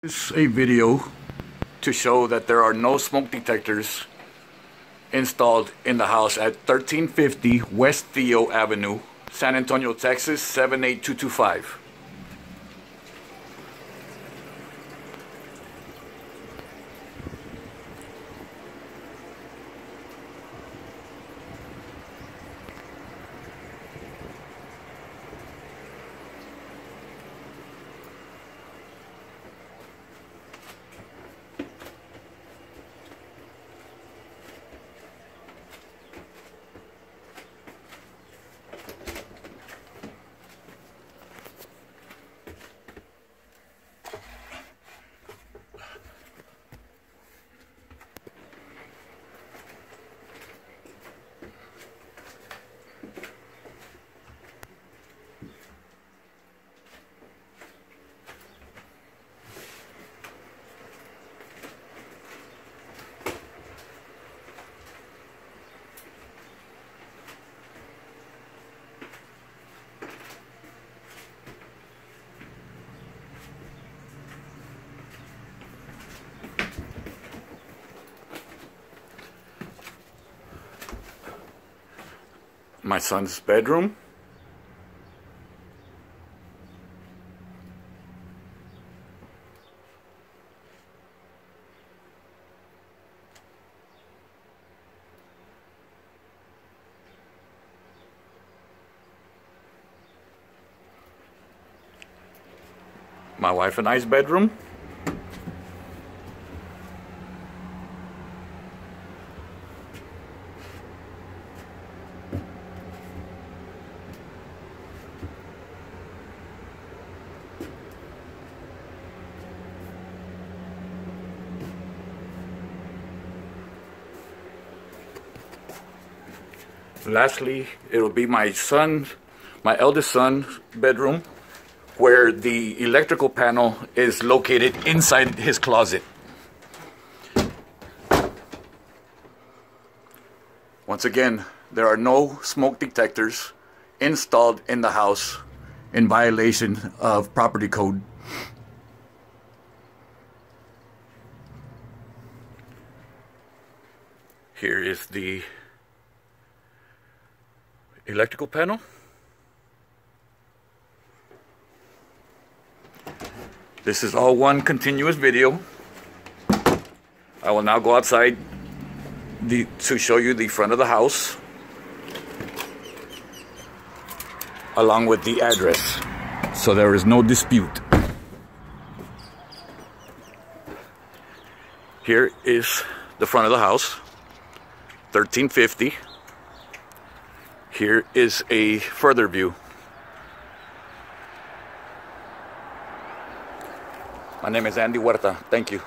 This is a video to show that there are no smoke detectors installed in the house at 1350 West Theo Avenue, San Antonio, Texas 78225. My son's bedroom. My wife and I's bedroom. Lastly, it'll be my son, my eldest son's bedroom, where the electrical panel is located inside his closet. Once again, there are no smoke detectors installed in the house in violation of property code. Here is the electrical panel. This is all one continuous video. I will now go outside the, to show you the front of the house along with the address so there is no dispute. Here is the front of the house 1350 here is a further view. My name is Andy Huerta. Thank you.